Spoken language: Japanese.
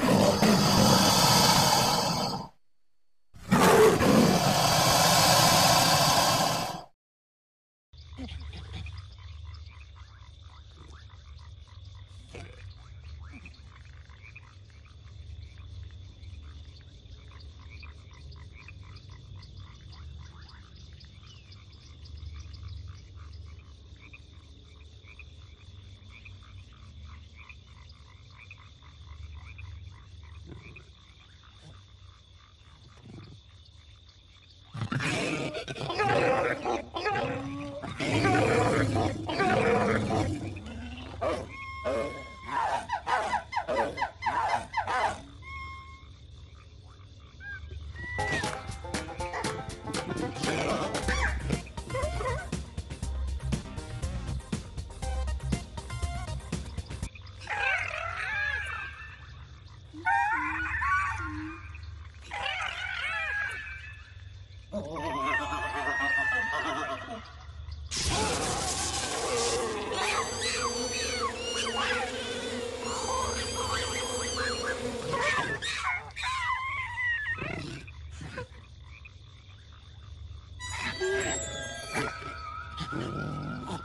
Oh. Oh. 음. 어.